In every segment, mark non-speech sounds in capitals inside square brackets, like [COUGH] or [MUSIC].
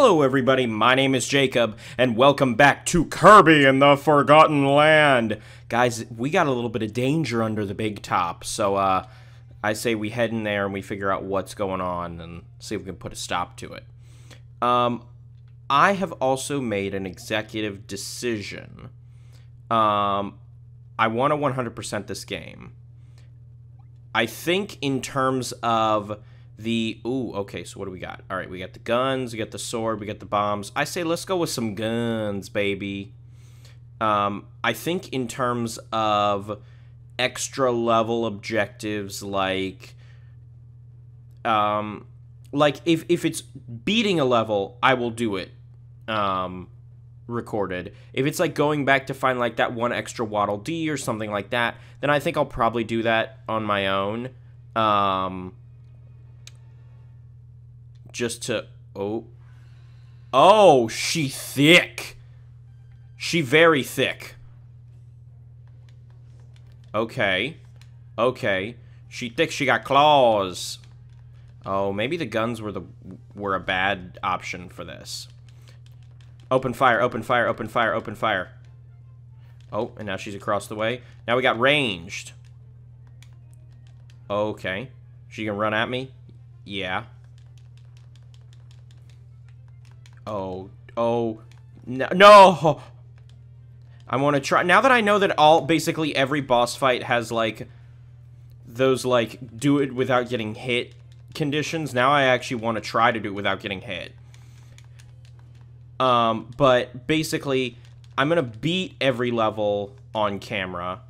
Hello, everybody. My name is Jacob, and welcome back to Kirby in the Forgotten Land. Guys, we got a little bit of danger under the big top, so uh, I say we head in there and we figure out what's going on and see if we can put a stop to it. Um, I have also made an executive decision. Um, I want to 100% this game. I think in terms of the ooh okay so what do we got? All right we got the guns we got the sword we got the bombs. I say let's go with some guns baby. Um i think in terms of extra level objectives like um like if if it's beating a level i will do it um recorded. If it's like going back to find like that one extra Waddle Dee or something like that then i think i'll probably do that on my own. Um just to oh oh she thick. She very thick. Okay okay. She thick she got claws. Oh maybe the guns were the were a bad option for this. Open fire open fire open fire open fire. Oh and now she's across the way. Now we got ranged. Okay. She can run at me? Yeah Oh, oh, no, no. I want to try, now that I know that all, basically every boss fight has, like, those, like, do it without getting hit conditions, now I actually want to try to do it without getting hit. Um, but basically, I'm going to beat every level on camera,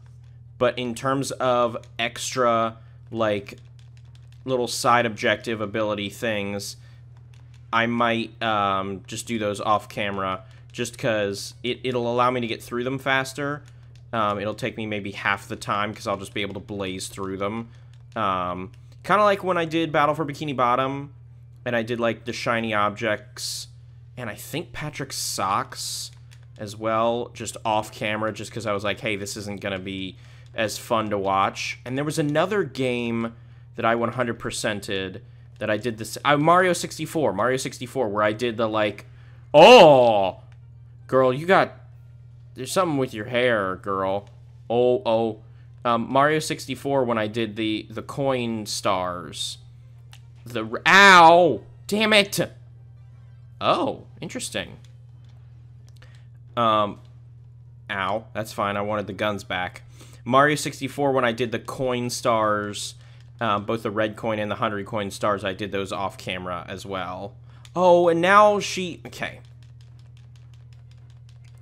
but in terms of extra, like, little side objective ability things, I might um, just do those off camera just because it, it'll allow me to get through them faster. Um, it'll take me maybe half the time because I'll just be able to blaze through them. Um, kind of like when I did Battle for Bikini Bottom and I did like the shiny objects and I think Patrick's socks as well, just off camera, just because I was like, hey, this isn't going to be as fun to watch. And there was another game that I 100%ed that I did this uh, Mario 64, Mario 64 where I did the like oh girl, you got there's something with your hair, girl. Oh, oh. Um, Mario 64 when I did the the coin stars. The ow, damn it. Oh, interesting. Um ow, that's fine. I wanted the guns back. Mario 64 when I did the coin stars um, both the red coin and the 100 coin stars, I did those off camera as well. Oh, and now she... Okay.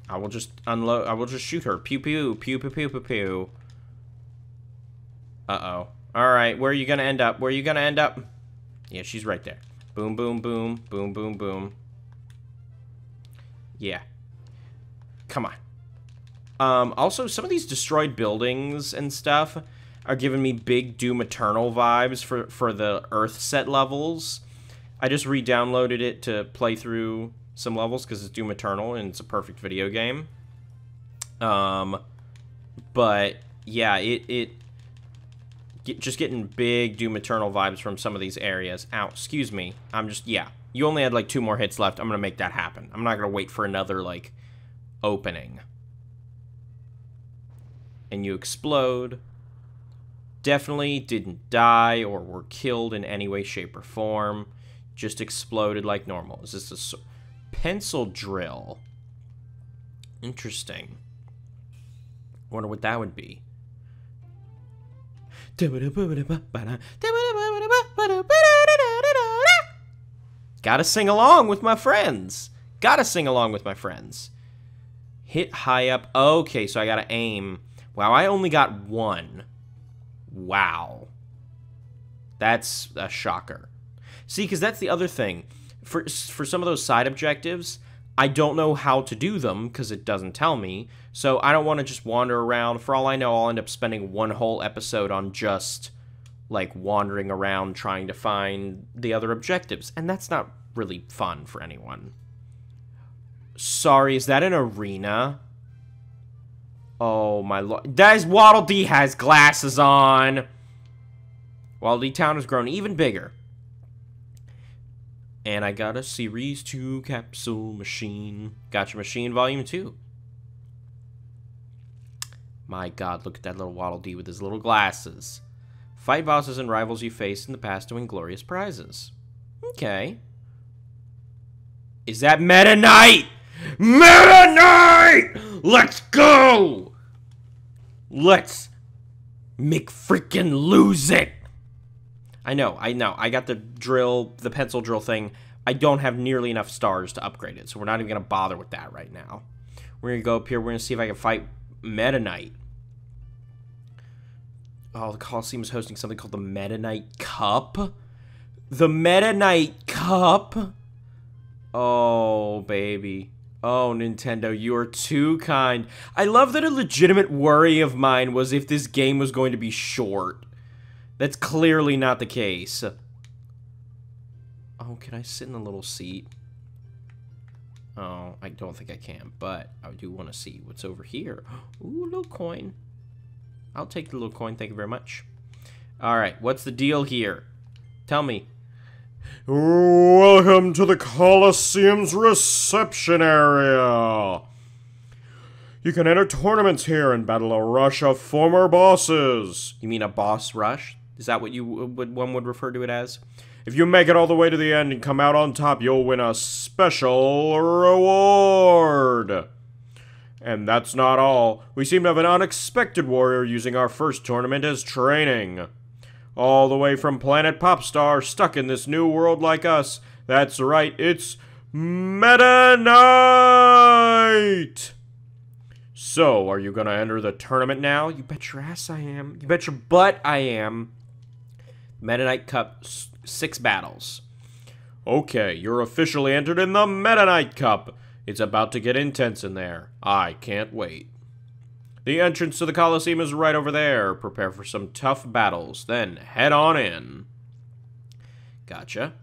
I will just unload... I will just shoot her. Pew, pew, pew, pew, pew, pew, pew. Uh-oh. Alright, where are you gonna end up? Where are you gonna end up? Yeah, she's right there. Boom, boom, boom, boom, boom, boom. Yeah. Come on. Um, also, some of these destroyed buildings and stuff are giving me big Doom Eternal vibes for, for the Earth set levels. I just re-downloaded it to play through some levels because it's Doom Eternal and it's a perfect video game. Um, but yeah, it it get, just getting big Doom Eternal vibes from some of these areas. Ow, excuse me. I'm just yeah. You only had like two more hits left. I'm gonna make that happen. I'm not gonna wait for another like opening. And you explode definitely didn't die or were killed in any way, shape, or form. Just exploded like normal. Is this a pencil drill? Interesting. Wonder what that would be. Gotta sing along with my friends. Gotta sing along with my friends. Hit high up. Okay, so I gotta aim. Wow, I only got one. Wow. That's a shocker. See, because that's the other thing. For, for some of those side objectives, I don't know how to do them because it doesn't tell me. So I don't want to just wander around. For all I know, I'll end up spending one whole episode on just like wandering around trying to find the other objectives. And that's not really fun for anyone. Sorry, is that an arena? Oh my lord. That is Waddle Dee has glasses on. Waddle Dee Town has grown even bigger. And I got a Series 2 capsule machine. Gotcha Machine Volume 2. My god, look at that little Waddle Dee with his little glasses. Fight bosses and rivals you faced in the past to win glorious prizes. Okay. Is that Meta Knight? Meta Knight! Let's go! Let's make freaking lose it! I know, I know. I got the drill, the pencil drill thing. I don't have nearly enough stars to upgrade it, so we're not even going to bother with that right now. We're going to go up here. We're going to see if I can fight Meta Knight. Oh, the Coliseum is hosting something called the Meta Knight Cup. The Meta Knight Cup? Oh, baby. Oh, Nintendo, you are too kind. I love that a legitimate worry of mine was if this game was going to be short. That's clearly not the case. Oh, can I sit in the little seat? Oh, I don't think I can, but I do want to see what's over here. [GASPS] Ooh, little coin. I'll take the little coin, thank you very much. Alright, what's the deal here? Tell me. Welcome to the Colosseum's reception area. You can enter tournaments here and battle a rush of former bosses. You mean a boss rush? Is that what you would one would refer to it as? If you make it all the way to the end and come out on top, you'll win a special reward. And that's not all. We seem to have an unexpected warrior using our first tournament as training. All the way from Planet Popstar, stuck in this new world like us. That's right, it's Meta Knight! So, are you gonna enter the tournament now? You bet your ass I am. You bet your butt I am. Meta Knight Cup, six battles. Okay, you're officially entered in the Meta Knight Cup. It's about to get intense in there. I can't wait. The entrance to the Coliseum is right over there. Prepare for some tough battles, then head on in. Gotcha.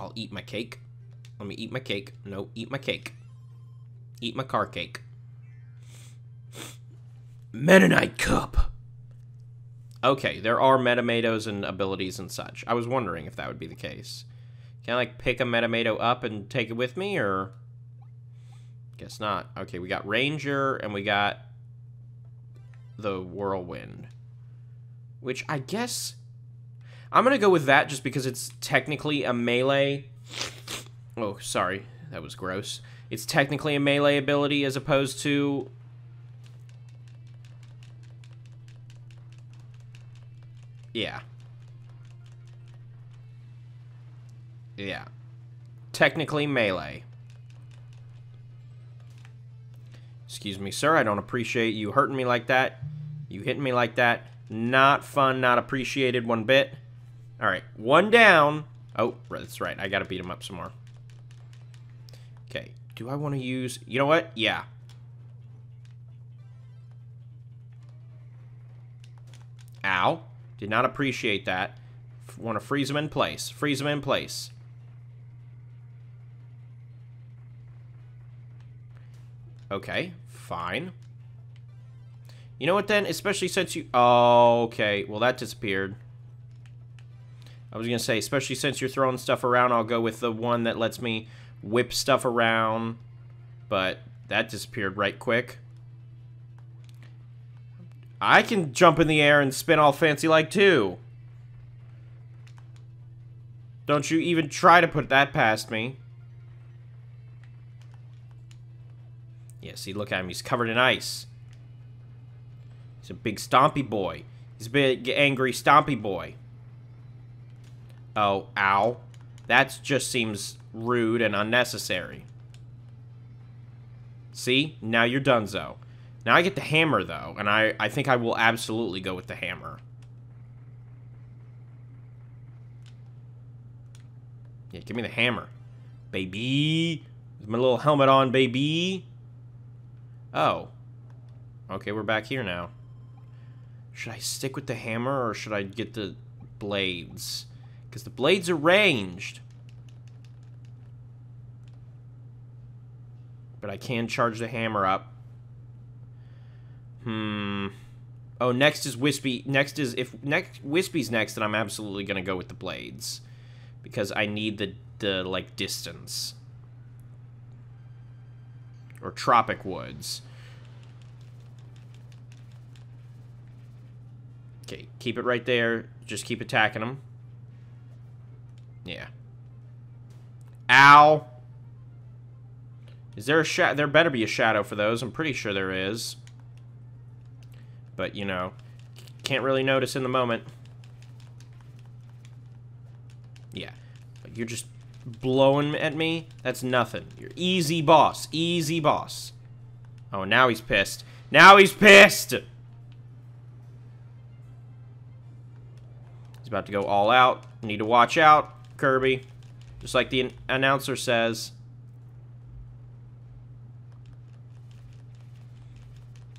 I'll eat my cake. Let me eat my cake. No, eat my cake. Eat my car cake. Knight Cup. Okay, there are Metamatos and abilities and such. I was wondering if that would be the case. Can I, like, pick a Metamato up and take it with me, or... Guess not. Okay, we got Ranger, and we got the Whirlwind. Which I guess... I'm gonna go with that just because it's technically a melee... Oh, sorry. That was gross. It's technically a melee ability as opposed to Yeah. Yeah. Technically melee. Excuse me, sir. I don't appreciate you hurting me like that. You hitting me like that. Not fun, not appreciated one bit. Alright, one down. Oh, that's right. I gotta beat him up some more. Okay. Do I want to use... You know what? Yeah. Ow. Did not appreciate that. Want to freeze him in place. Freeze him in place. Okay, fine. You know what then? Especially since you... Oh, okay. Well, that disappeared. I was going to say, especially since you're throwing stuff around, I'll go with the one that lets me whip stuff around. But that disappeared right quick. I can jump in the air and spin all fancy like too. Don't you even try to put that past me. See, look at him. He's covered in ice. He's a big stompy boy. He's a big angry stompy boy. Oh, ow. That just seems rude and unnecessary. See? Now you're done, donezo. Now I get the hammer, though, and I, I think I will absolutely go with the hammer. Yeah, give me the hammer. Baby! With my little helmet on, baby! Oh. Okay, we're back here now. Should I stick with the hammer, or should I get the blades? Because the blades are ranged. But I can charge the hammer up. Hmm. Oh, next is Wispy. Next is if next Wispy's next, then I'm absolutely gonna go with the blades because I need the the like distance. Or tropic woods. Okay, keep it right there. Just keep attacking them. Yeah. Ow! Is there a shadow? There better be a shadow for those. I'm pretty sure there is. But, you know, can't really notice in the moment. Yeah. But you're just blowing at me? That's nothing. You're easy boss. Easy boss. Oh, now he's pissed. Now he's pissed! He's about to go all out. Need to watch out, Kirby. Just like the announcer says.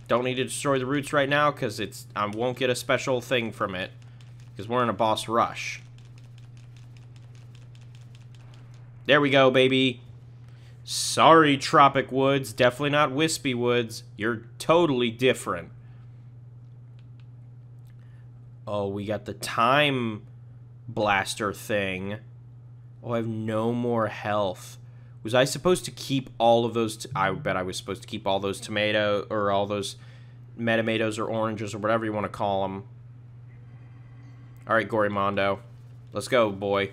Don't need to destroy the roots right now because it's I won't get a special thing from it because we're in a boss rush. There we go, baby. Sorry, Tropic Woods. Definitely not Wispy Woods. You're totally different. Oh, we got the Time Blaster thing. Oh, I have no more health. Was I supposed to keep all of those? I bet I was supposed to keep all those tomato or all those metamatoes or oranges or whatever you want to call them. All right, Gorimondo. Let's go, boy.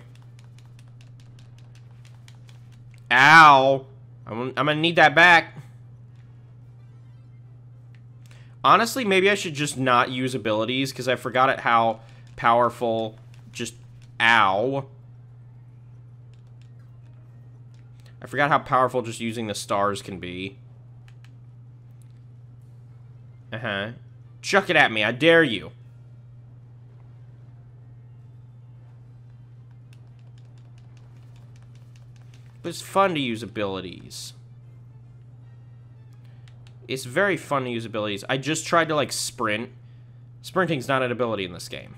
Ow. I'm, I'm to need that back. Honestly, maybe I should just not use abilities because I forgot at how powerful just... Ow. I forgot how powerful just using the stars can be. Uh-huh. Chuck it at me, I dare you. But it's fun to use abilities. It's very fun to use abilities. I just tried to, like, sprint. Sprinting's not an ability in this game.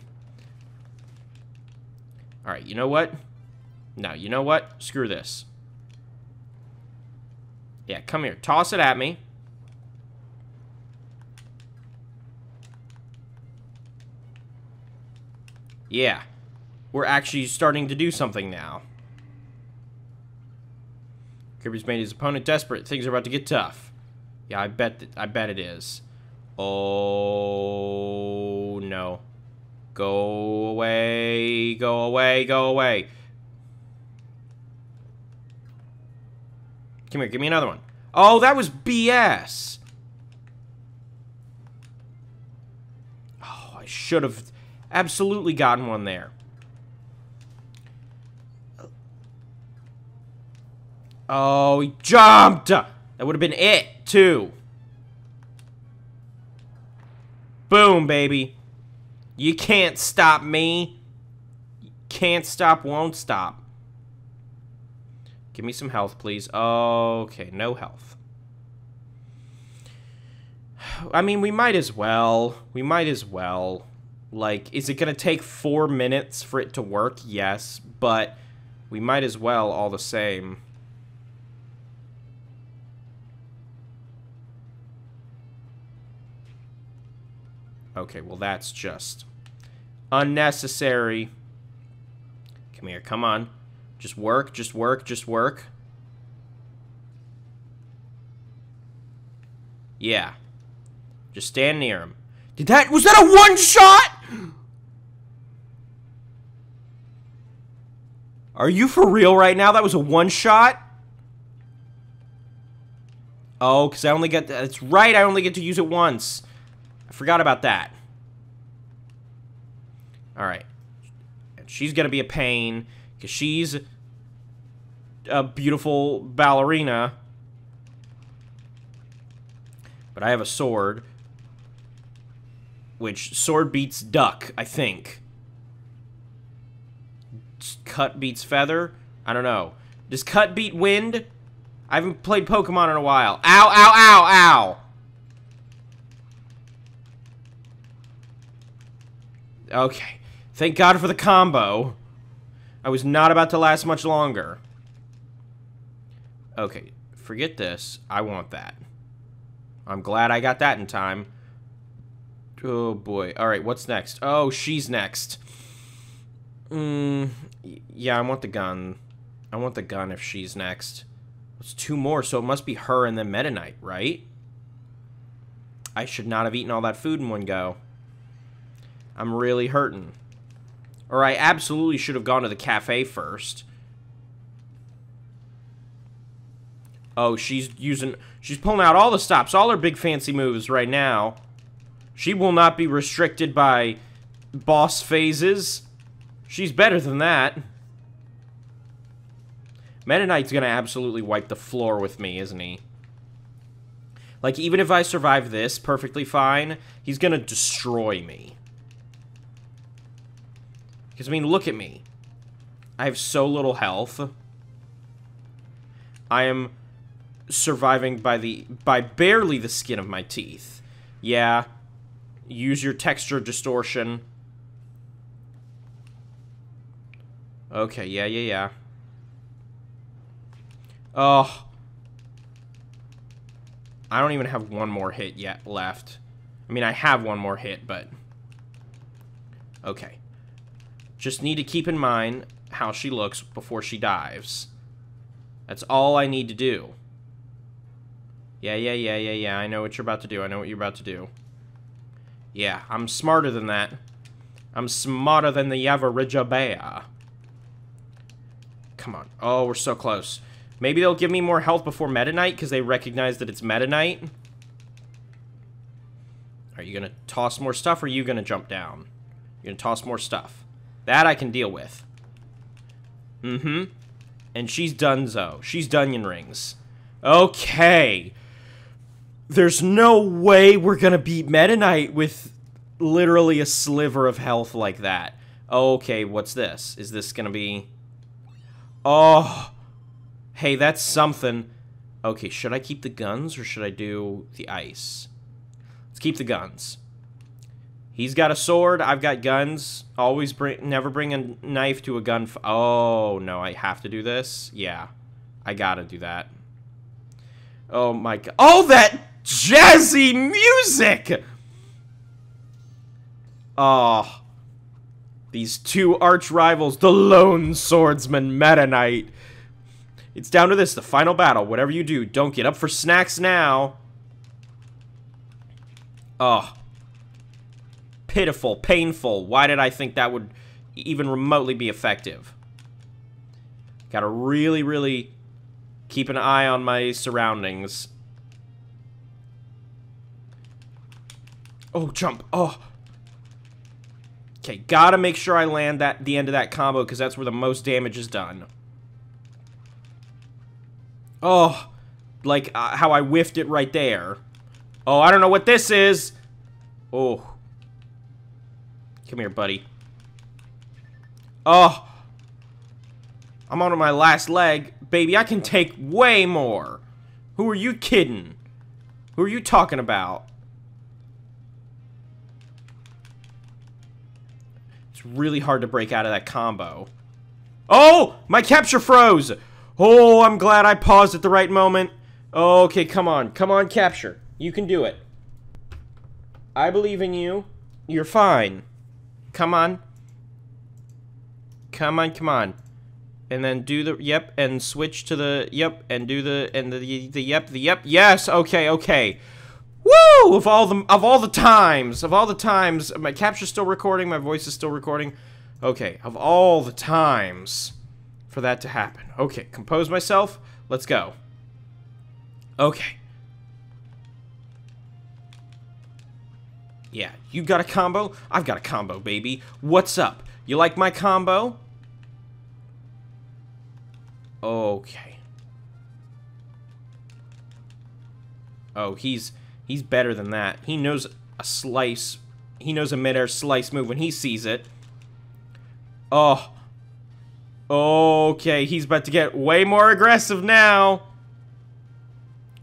Alright, you know what? No, you know what? Screw this. Yeah, come here. Toss it at me. Yeah. We're actually starting to do something now. Kirby's made his opponent desperate. Things are about to get tough. Yeah, I bet that I bet it is. Oh no. Go away, go away, go away. Come here, give me another one. Oh, that was BS. Oh, I should have absolutely gotten one there. Oh, he jumped! That would have been it, too. Boom, baby. You can't stop me. Can't stop, won't stop. Give me some health, please. Okay, no health. I mean, we might as well. We might as well. Like, is it going to take four minutes for it to work? Yes, but we might as well all the same. Okay, well, that's just unnecessary. Come here, come on. Just work, just work, just work. Yeah. Just stand near him. Did that- was that a one shot?! Are you for real right now? That was a one shot? Oh, because I only get- that's right, I only get to use it once. I forgot about that. Alright. She's gonna be a pain, because she's a beautiful ballerina. But I have a sword. Which, sword beats duck, I think. Cut beats feather? I don't know. Does cut beat wind? I haven't played Pokemon in a while. Ow, ow, ow, ow! Okay. Thank God for the combo. I was not about to last much longer. Okay, forget this. I want that. I'm glad I got that in time. Oh, boy. Alright, what's next? Oh, she's next. Mm, yeah, I want the gun. I want the gun if she's next. It's two more, so it must be her and then Meta Knight, right? I should not have eaten all that food in one go. I'm really hurting. Or I absolutely should have gone to the cafe first. Oh, she's using... She's pulling out all the stops, all her big fancy moves right now. She will not be restricted by boss phases. She's better than that. Meta Knight's gonna absolutely wipe the floor with me, isn't he? Like, even if I survive this perfectly fine, he's gonna destroy me. Because, I mean, look at me. I have so little health. I am surviving by the by barely the skin of my teeth. Yeah. Use your texture distortion. Okay, yeah, yeah, yeah. Oh. I don't even have one more hit yet left. I mean, I have one more hit, but... Okay. Just need to keep in mind how she looks before she dives. That's all I need to do. Yeah, yeah, yeah, yeah, yeah. I know what you're about to do. I know what you're about to do. Yeah, I'm smarter than that. I'm smarter than the average. Come on. Oh, we're so close. Maybe they'll give me more health before Meta Knight because they recognize that it's Meta Knight. Are you going to toss more stuff or are you going to jump down? You're going to toss more stuff. That I can deal with. Mm-hmm. And she's donezo. She's Dunyan Rings. Okay. There's no way we're gonna beat Meta Knight with literally a sliver of health like that. Okay, what's this? Is this gonna be... Oh! Hey, that's something. Okay, should I keep the guns or should I do the ice? Let's keep the guns. He's got a sword, I've got guns. Always bring, never bring a knife to a gun. oh, no, I have to do this? Yeah, I gotta do that. Oh my god. Oh, that jazzy music! Oh. These two arch rivals, the lone swordsman Meta Knight. It's down to this, the final battle. Whatever you do, don't get up for snacks now. Oh. Pitiful, painful. Why did I think that would even remotely be effective? Gotta really, really keep an eye on my surroundings. Oh, jump. Oh. Okay, gotta make sure I land that the end of that combo because that's where the most damage is done. Oh, like uh, how I whiffed it right there. Oh, I don't know what this is. Oh. Come here, buddy. Oh. I'm on my last leg. Baby, I can take way more. Who are you kidding? Who are you talking about? It's really hard to break out of that combo. Oh! My capture froze! Oh, I'm glad I paused at the right moment. Okay, come on. Come on, capture. You can do it. I believe in you. You're fine. Come on. Come on, come on. And then do the yep and switch to the yep and do the and the the yep the yep. Yes, okay, okay. Woo! Of all the of all the times, of all the times, my capture's still recording, my voice is still recording. Okay, of all the times for that to happen. Okay, compose myself. Let's go. Okay. Yeah, you got a combo? I've got a combo, baby. What's up? You like my combo? Okay. Oh, he's he's better than that. He knows a slice. He knows a midair slice move when he sees it. Oh. Okay, he's about to get way more aggressive now.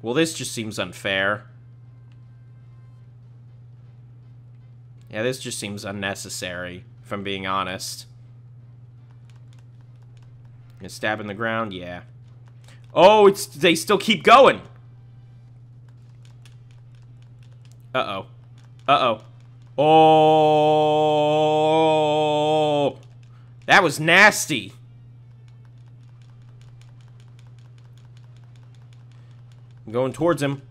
Well, this just seems unfair. Yeah, this just seems unnecessary, if I'm being honest. And stab in the ground, yeah. Oh, it's they still keep going. Uh-oh. Uh-oh. Oh. That was nasty. I'm going towards him.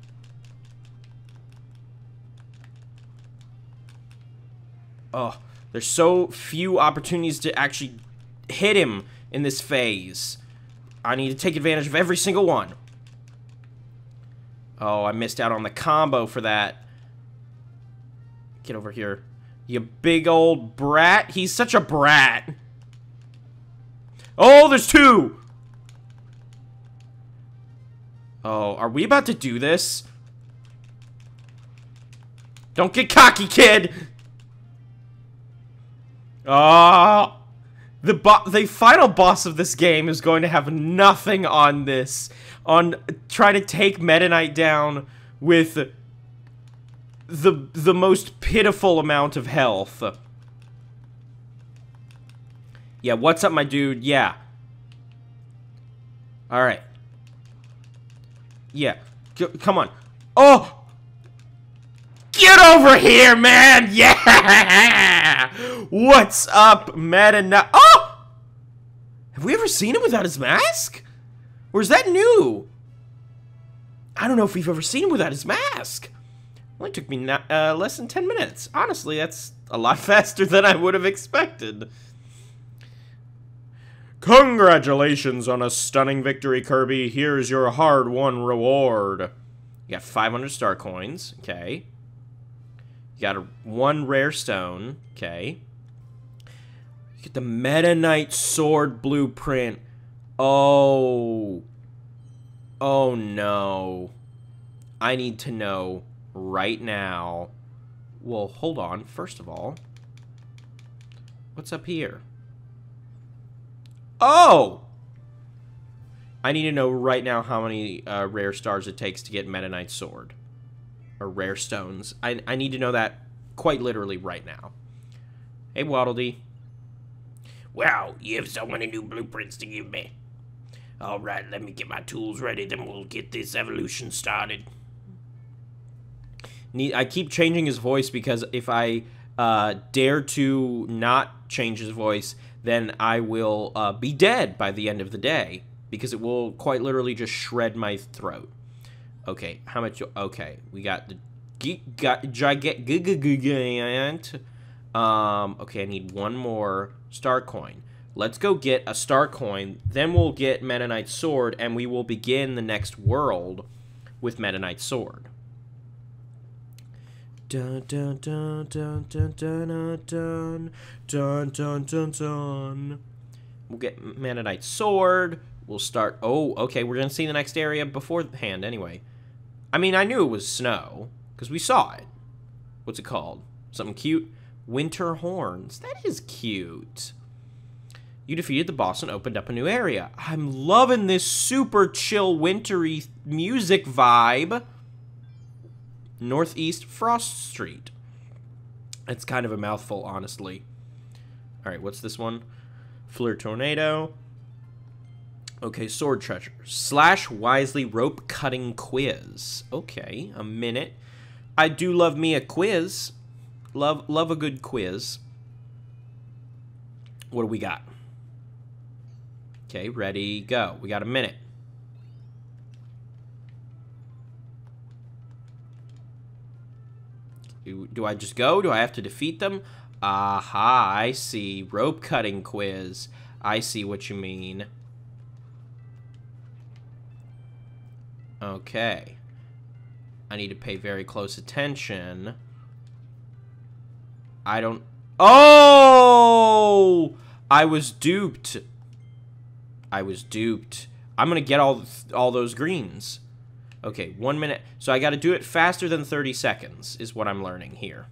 Oh, there's so few opportunities to actually hit him in this phase. I need to take advantage of every single one. Oh, I missed out on the combo for that. Get over here. You big old brat. He's such a brat. Oh, there's two! Oh, are we about to do this? Don't get cocky, kid! Oh! The bo the final boss of this game is going to have nothing on this. On trying to take Meta Knight down with the the most pitiful amount of health. Yeah, what's up, my dude? Yeah. Alright. Yeah. C come on. Oh! Get over here, man! [LAUGHS] Yeah! What's up, Meta? Oh! Have we ever seen him without his mask? Or is that new? I don't know if we've ever seen him without his mask. Only took me uh, less than 10 minutes. Honestly, that's a lot [LAUGHS] faster than I would have expected. Congratulations on a stunning victory, Kirby. Here's your hard-won reward. You got 500 star coins. Okay. You got a, one rare stone. Okay. You get the Meta Knight Sword Blueprint. Oh. Oh, no. I need to know right now. Well, hold on. First of all, what's up here? Oh! I need to know right now how many uh, rare stars it takes to get Meta Knight Sword. Or rare stones. I, I need to know that quite literally right now. Hey, Waddle Dee. Well, you have so many new blueprints to give me. Alright, let me get my tools ready, then we'll get this evolution started. I keep changing his voice because if I uh, dare to not change his voice, then I will uh, be dead by the end of the day because it will quite literally just shred my throat. Okay, how much? Okay, we got the gigant. Um, okay, I need one more star coin. Let's go get a star coin. Then we'll get Knight Sword, and we will begin the next world with Knight Sword. Dun dun dun dun dun dun dun dun dun dun dun. We'll get Meta Sword. We'll start. Oh, okay. We're gonna see the next area beforehand. Anyway, I mean, I knew it was snow because we saw it. What's it called? Something cute. Winter Horns. That is cute. You defeated the boss and opened up a new area. I'm loving this super chill, wintry music vibe. Northeast Frost Street. It's kind of a mouthful, honestly. Alright, what's this one? Fleur Tornado. Okay, Sword Treasure. Slash Wisely Rope Cutting Quiz. Okay, a minute. I do love me a quiz. Love, love a good quiz. What do we got? Okay, ready, go. We got a minute. Do I just go? Do I have to defeat them? Aha, I see. Rope cutting quiz. I see what you mean. Okay. I need to pay very close attention. I don't... Oh! I was duped. I was duped. I'm going to get all, all those greens. Okay, one minute. So I got to do it faster than 30 seconds is what I'm learning here.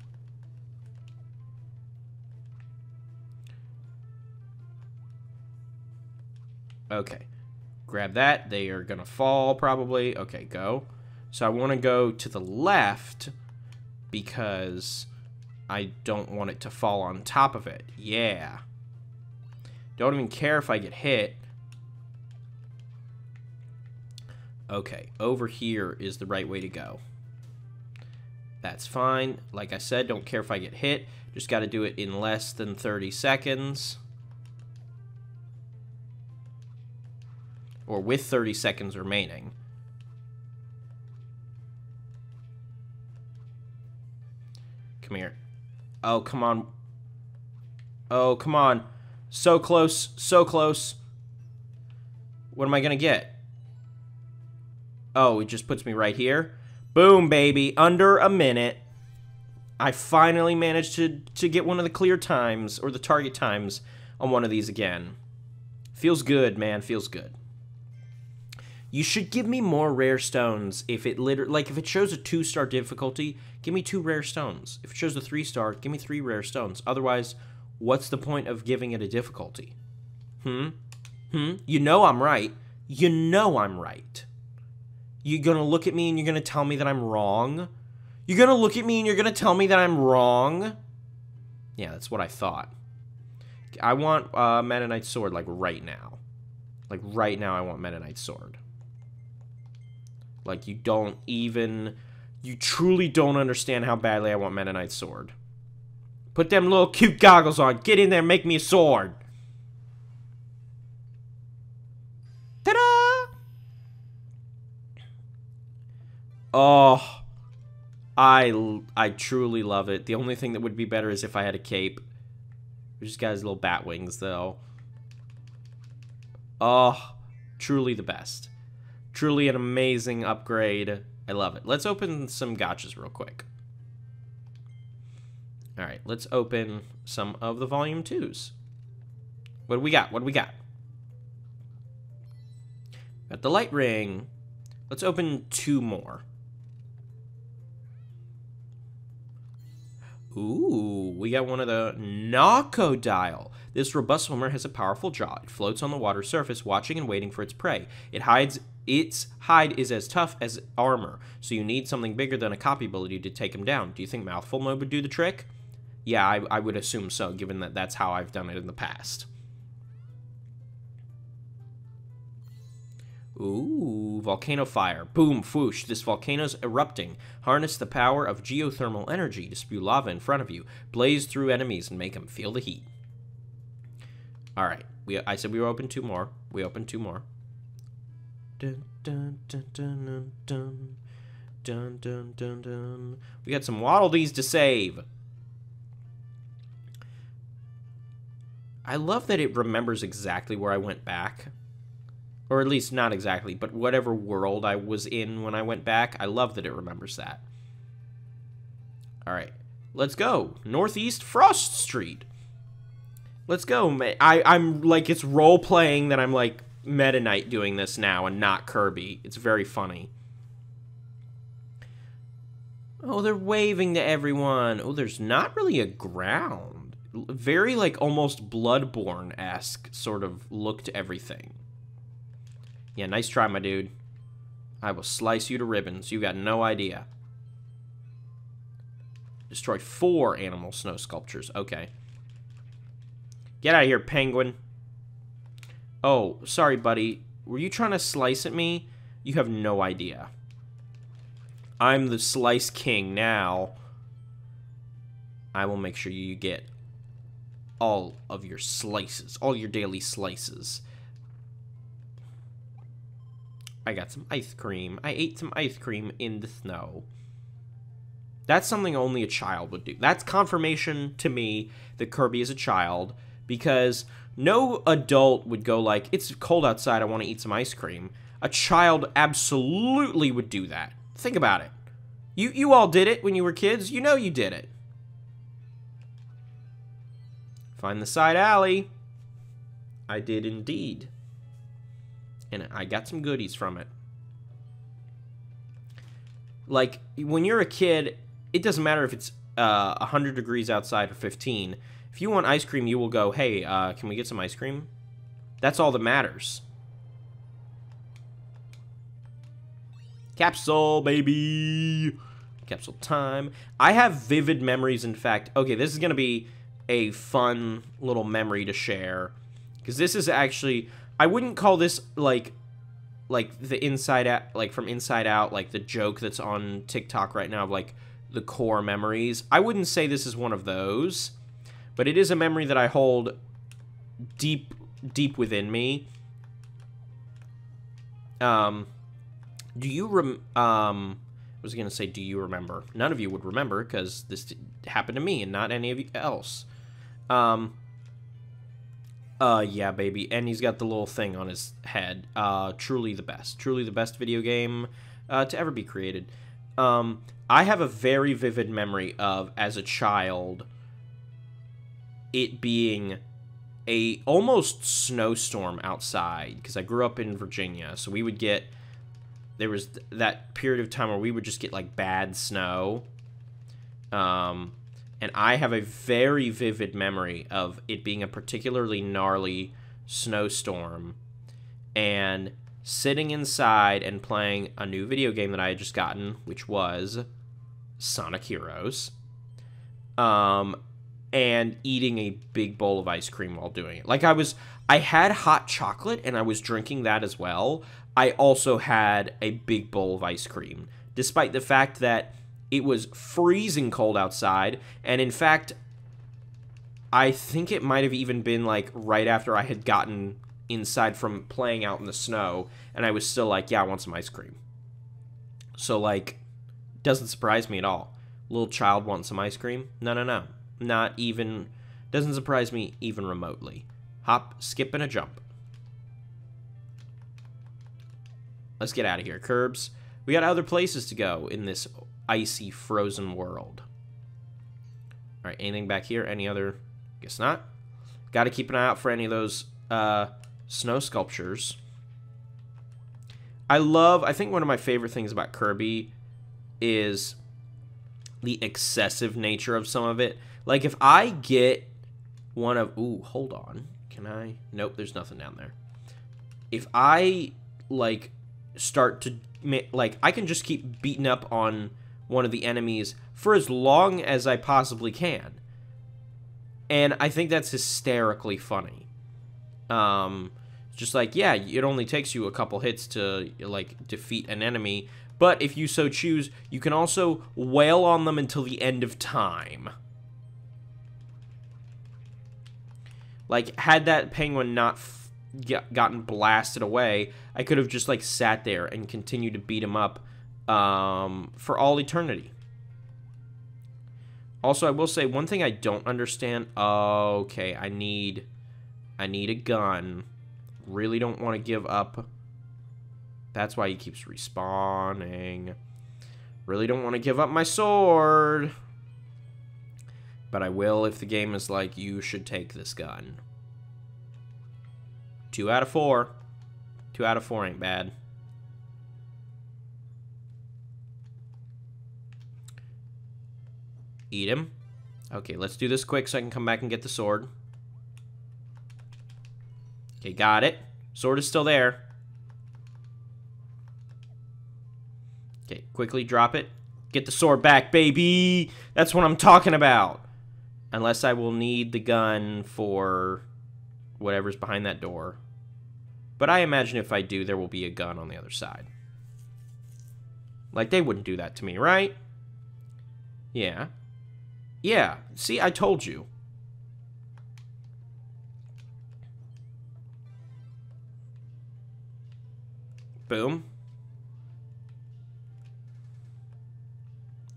Okay. Grab that. They are going to fall probably. Okay, go. So I want to go to the left because I don't want it to fall on top of it. Yeah. Don't even care if I get hit. Okay, over here is the right way to go. That's fine. Like I said, don't care if I get hit. Just got to do it in less than 30 seconds. or with 30 seconds remaining. Come here. Oh, come on. Oh, come on. So close, so close. What am I going to get? Oh, it just puts me right here. Boom, baby. Under a minute. I finally managed to, to get one of the clear times, or the target times, on one of these again. Feels good, man. Feels good. You should give me more rare stones if it literally, like, if it shows a two-star difficulty, give me two rare stones. If it shows a three-star, give me three rare stones. Otherwise, what's the point of giving it a difficulty? Hmm? Hmm? You know I'm right. You know I'm right. You're gonna look at me and you're gonna tell me that I'm wrong? You're gonna look at me and you're gonna tell me that I'm wrong? Yeah, that's what I thought. I want uh, Meta Knight's sword, like, right now. Like, right now I want Knight's sword. Like, you don't even... You truly don't understand how badly I want Meta Knight's sword. Put them little cute goggles on. Get in there make me a sword. Ta-da! Oh, I, I truly love it. The only thing that would be better is if I had a cape. We just got his little bat wings, though. Oh, truly the best. Truly an amazing upgrade. I love it. Let's open some gotchas real quick. All right, let's open some of the volume twos. What do we got? What do we got? Got the light ring. Let's open two more. Ooh, we got one of the Nocodile. This robust swimmer has a powerful jaw. It floats on the water surface, watching and waiting for its prey. It hides its hide is as tough as armor, so you need something bigger than a copy ability to take him down. Do you think Mouthful Mode would do the trick? Yeah, I, I would assume so, given that that's how I've done it in the past. Ooh, volcano fire. Boom, foosh. This volcano's erupting. Harness the power of geothermal energy to spew lava in front of you. Blaze through enemies and make them feel the heat. Alright, we I said we were open two more. We opened two more. Dun, dun, dun, dun, dun, dun. Dun, dun, dun. We got some Waddle Dees to save. I love that it remembers exactly where I went back. Or at least not exactly, but whatever world I was in when I went back, I love that it remembers that. Alright, let's go. Northeast Frost Street. Let's go. I, I'm like, it's role playing that I'm like Meta Knight doing this now and not Kirby. It's very funny. Oh, they're waving to everyone. Oh, there's not really a ground. Very like almost Bloodborne-esque sort of look to everything. Yeah, nice try, my dude. I will slice you to ribbons. You got no idea. Destroy four animal snow sculptures. Okay. Get out of here, penguin. Oh, sorry, buddy. Were you trying to slice at me? You have no idea. I'm the slice king now. I will make sure you get all of your slices, all your daily slices. I got some ice cream. I ate some ice cream in the snow. That's something only a child would do. That's confirmation to me that Kirby is a child because no adult would go like, "It's cold outside, I want to eat some ice cream." A child absolutely would do that. Think about it. You you all did it when you were kids. You know you did it. Find the side alley. I did indeed and I got some goodies from it. Like, when you're a kid, it doesn't matter if it's uh, 100 degrees outside or 15. If you want ice cream, you will go, hey, uh, can we get some ice cream? That's all that matters. Capsule, baby! Capsule time. I have vivid memories, in fact. Okay, this is going to be a fun little memory to share. Because this is actually... I wouldn't call this like like the inside out like from inside out like the joke that's on TikTok right now of like the core memories. I wouldn't say this is one of those, but it is a memory that I hold deep deep within me. Um do you rem um I was going to say do you remember? None of you would remember cuz this happened to me and not any of you else. Um, uh, yeah, baby. And he's got the little thing on his head. Uh, truly the best. Truly the best video game uh, to ever be created. Um, I have a very vivid memory of, as a child, it being a almost snowstorm outside because I grew up in Virginia, so we would get there was th- that period of time where we would just get like bad snow. Um, and I have a very vivid memory of it being a particularly gnarly snowstorm and sitting inside and playing a new video game that I had just gotten, which was Sonic Heroes. Um, and eating a big bowl of ice cream while doing it. Like I was I had hot chocolate and I was drinking that as well. I also had a big bowl of ice cream despite the fact that it was freezing cold outside and in fact I think it might have even been like right after I had gotten inside from playing out in the snow and I was still like, yeah, I want some ice cream. So like doesn't surprise me at all. Little child wants some ice cream? No, no, no not even doesn't surprise me even remotely. Hop, skip, and a jump. Let's get out of here, Curbs. We got other places to go in this icy, frozen world. All right, anything back here? Any other? Guess not. Got to keep an eye out for any of those uh, snow sculptures. I love, I think one of my favorite things about Kirby is the excessive nature of some of it. Like if I get one of ooh, hold on. Can I? Nope, there's nothing down there. If I like start to like I can just keep beating up on one of the enemies for as long as I possibly can. And I think that's hysterically funny. Um just like yeah, it only takes you a couple hits to like defeat an enemy, but if you so choose, you can also wail on them until the end of time. Like, had that penguin not gotten blasted away, I could have just, like, sat there and continued to beat him up um, for all eternity. Also, I will say, one thing I don't understand... Okay, I need... I need a gun. Really don't want to give up... That's why he keeps respawning. Really don't want to give up my sword. But I will if the game is like, you should take this gun. Two out of four. Two out of four ain't bad. Eat him. Okay, let's do this quick so I can come back and get the sword. Okay, got it. Sword is still there. Okay, quickly drop it. Get the sword back, baby! That's what I'm talking about! Unless I will need the gun for whatever's behind that door. But I imagine if I do, there will be a gun on the other side. Like, they wouldn't do that to me, right? Yeah. Yeah, see, I told you. Boom.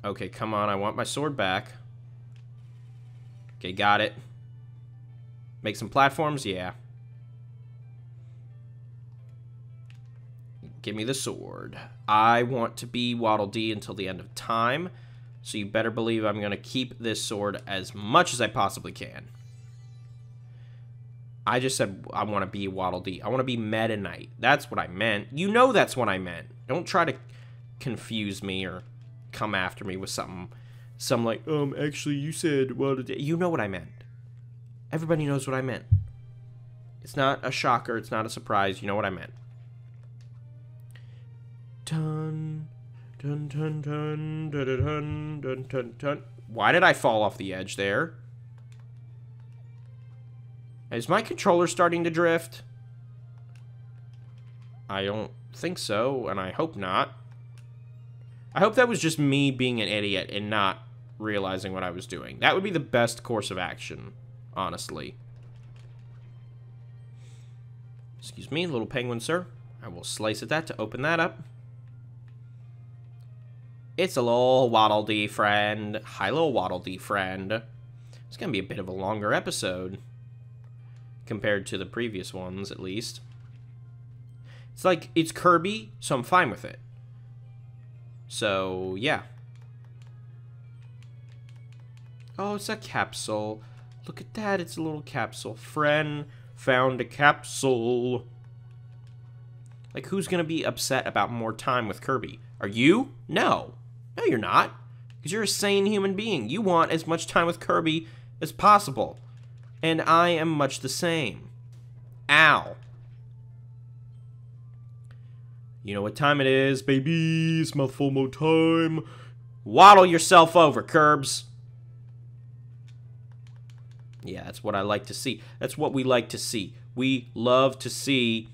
Okay, come on, I want my sword back. Okay, got it. Make some platforms? Yeah. Give me the sword. I want to be Waddle Dee until the end of time, so you better believe I'm going to keep this sword as much as I possibly can. I just said I want to be Waddle Dee. I want to be Meta Knight. That's what I meant. You know that's what I meant. Don't try to confuse me or come after me with something some like, um, actually, you said, well, you know what I meant. Everybody knows what I meant. It's not a shocker. It's not a surprise. You know what I meant. Dun, dun, dun, dun, dun, dun, dun, dun, dun. Why did I fall off the edge there? Is my controller starting to drift? I don't think so, and I hope not. I hope that was just me being an idiot and not realizing what I was doing. That would be the best course of action, honestly. Excuse me, little penguin, sir. I will slice at that to open that up. It's a little Waddle Dee friend. Hi, little Waddle Dee friend. It's gonna be a bit of a longer episode. Compared to the previous ones, at least. It's like, it's Kirby, so I'm fine with it. So, yeah. Oh, it's a capsule. Look at that, it's a little capsule. Friend found a capsule. Like, who's gonna be upset about more time with Kirby? Are you? No. No, you're not. Because you're a sane human being. You want as much time with Kirby as possible. And I am much the same. Ow. You know what time it is, baby. It's Mouthful Mode time. Waddle yourself over, Curbs. Yeah, that's what I like to see. That's what we like to see. We love to see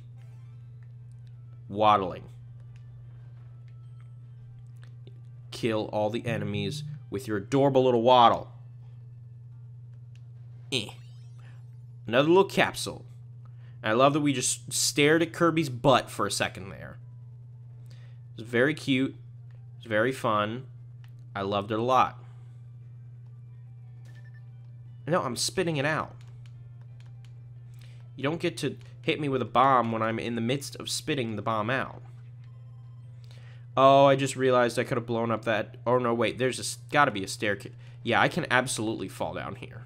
waddling. Kill all the enemies with your adorable little waddle. Eh. Another little capsule. I love that we just stared at Kirby's butt for a second there. It's very cute. It's very fun. I loved it a lot. No, I'm spitting it out. You don't get to hit me with a bomb when I'm in the midst of spitting the bomb out. Oh, I just realized I could have blown up that... Oh, no, wait. There's a, gotta be a staircase. Yeah, I can absolutely fall down here.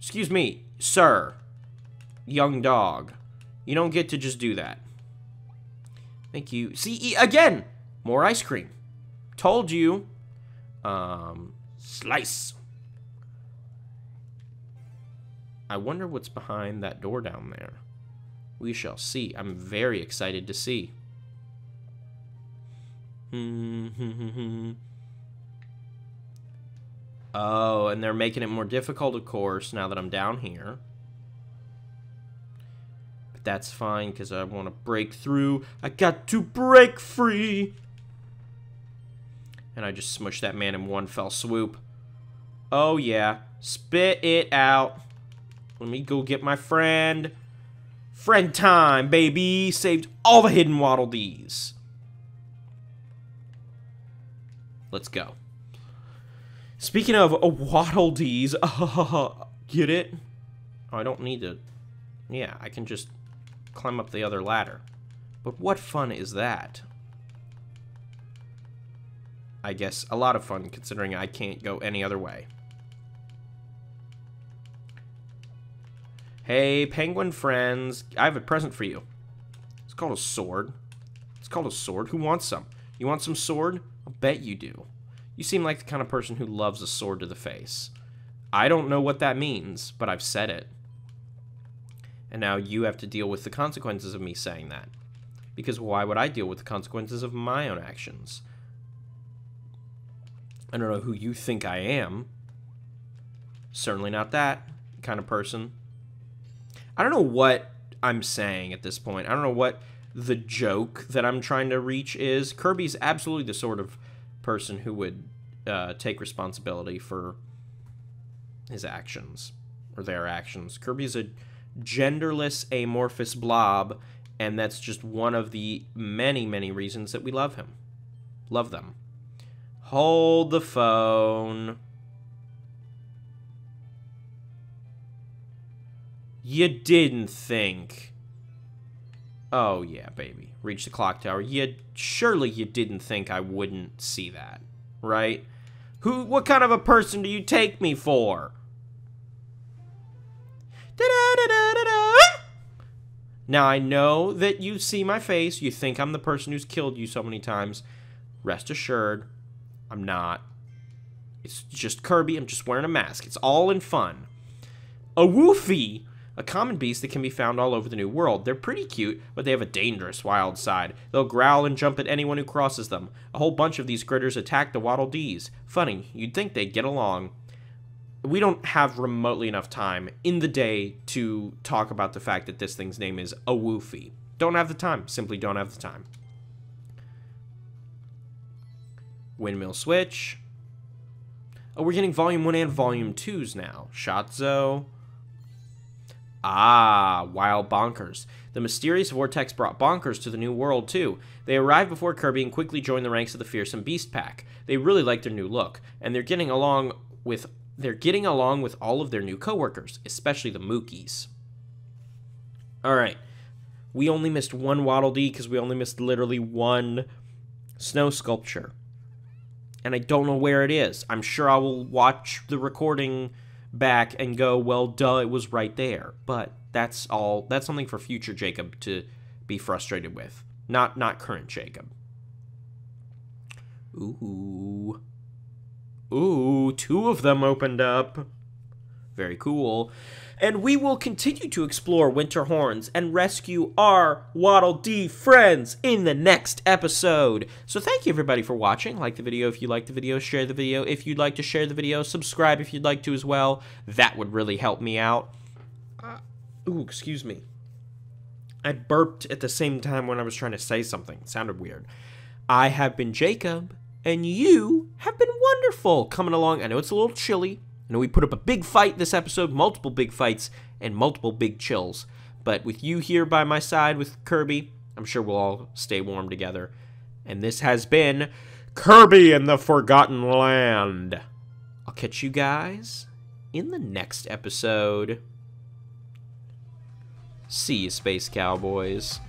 Excuse me, sir. Young dog. You don't get to just do that. Thank you. See, again! More ice cream. Told you. Um, slice. I wonder what's behind that door down there. We shall see. I'm very excited to see. [LAUGHS] oh, and they're making it more difficult, of course, now that I'm down here. But that's fine, because I want to break through. I got to break free! And I just smushed that man in one fell swoop. Oh, yeah. Spit it out. Let me go get my friend. Friend time, baby. Saved all the hidden Waddle Dees. Let's go. Speaking of a Waddle Dees, [LAUGHS] get it? Oh, I don't need to... Yeah, I can just climb up the other ladder. But what fun is that? I guess a lot of fun, considering I can't go any other way. Hey, penguin friends, I have a present for you. It's called a sword. It's called a sword. Who wants some? You want some sword? I'll bet you do. You seem like the kind of person who loves a sword to the face. I don't know what that means, but I've said it. And now you have to deal with the consequences of me saying that. Because why would I deal with the consequences of my own actions? I don't know who you think I am. Certainly not that kind of person. I don't know what I'm saying at this point. I don't know what the joke that I'm trying to reach is. Kirby's absolutely the sort of person who would uh, take responsibility for his actions or their actions. Kirby's a genderless, amorphous blob, and that's just one of the many, many reasons that we love him. Love them. Hold the phone. You didn't think. Oh, yeah, baby. Reach the clock tower. You, surely you didn't think I wouldn't see that, right? Who, what kind of a person do you take me for? Da -da -da now, I know that you see my face. You think I'm the person who's killed you so many times. Rest assured, I'm not. It's just Kirby. I'm just wearing a mask. It's all in fun. Awoofy a common beast that can be found all over the New World. They're pretty cute, but they have a dangerous wild side. They'll growl and jump at anyone who crosses them. A whole bunch of these critters attack the Waddle Dees. Funny, you'd think they'd get along. We don't have remotely enough time in the day to talk about the fact that this thing's name is Awoofy. Don't have the time. Simply don't have the time. Windmill Switch. Oh, we're getting Volume 1 and Volume 2s now. Shotzo. Ah, wild bonkers. The mysterious vortex brought bonkers to the new world, too. They arrived before Kirby and quickly joined the ranks of the fearsome beast pack. They really like their new look, and they're getting along with they're getting along with all of their new coworkers, especially the Mookies. All right. We only missed one Waddle Dee because we only missed literally one snow sculpture. And I don't know where it is. I'm sure I will watch the recording back and go, well, duh, it was right there. But that's all. That's something for future Jacob to be frustrated with, not not current Jacob. Ooh, ooh, two of them opened up. Very cool. And we will continue to explore winter horns and rescue our Waddle Dee friends in the next episode. So thank you everybody for watching. Like the video if you like the video, share the video if you'd like to share the video, subscribe if you'd like to as well. That would really help me out. Uh, ooh, excuse me. I burped at the same time when I was trying to say something. It sounded weird. I have been Jacob, and you have been wonderful coming along. I know it's a little chilly. Know we put up a big fight this episode, multiple big fights, and multiple big chills. But with you here by my side with Kirby, I'm sure we'll all stay warm together. And this has been Kirby in the Forgotten Land. I'll catch you guys in the next episode. See you, Space Cowboys.